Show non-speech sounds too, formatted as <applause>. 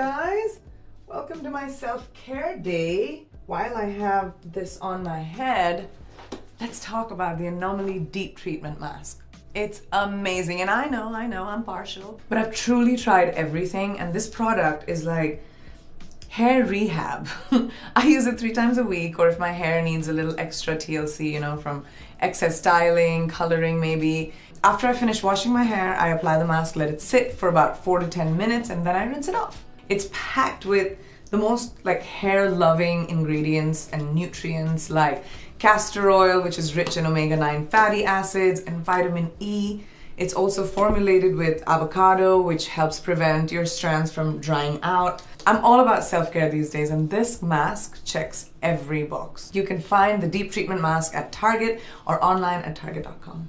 guys. Welcome to my self-care day. While I have this on my head, let's talk about the Anomaly Deep Treatment Mask. It's amazing, and I know, I know, I'm partial, but I've truly tried everything, and this product is like hair rehab. <laughs> I use it three times a week, or if my hair needs a little extra TLC, you know, from excess styling, coloring maybe. After I finish washing my hair, I apply the mask, let it sit for about four to 10 minutes, and then I rinse it off. It's packed with the most like hair loving ingredients and nutrients like castor oil, which is rich in omega 9 fatty acids, and vitamin E. It's also formulated with avocado, which helps prevent your strands from drying out. I'm all about self-care these days and this mask checks every box. You can find the deep treatment mask at Target or online at target.com.